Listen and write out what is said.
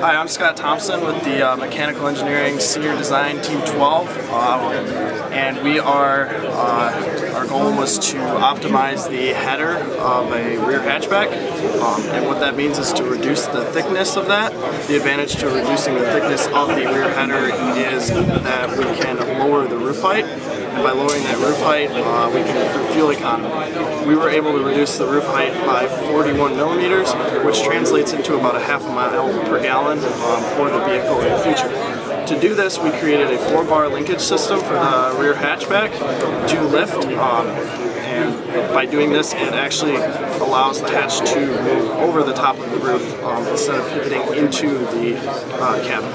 Hi, I'm Scott Thompson with the uh, Mechanical Engineering Senior Design Team 12, uh, and we are, uh, our goal was to optimize the header of a rear hatchback, um, and what that means is to reduce the thickness of that. The advantage to reducing the thickness of the rear header is that we can lower the roof height, and by lowering that roof height, uh, we can improve fuel economy. We were able to reduce the roof height by 41 millimeters, which translates into about a half a mile per gallon um, for the vehicle in the future. To do this, we created a four-bar linkage system for the rear hatchback to lift, um, and by doing this, it actually allows the hatch to move over the top of the roof um, instead of pivoting into the uh, cabin.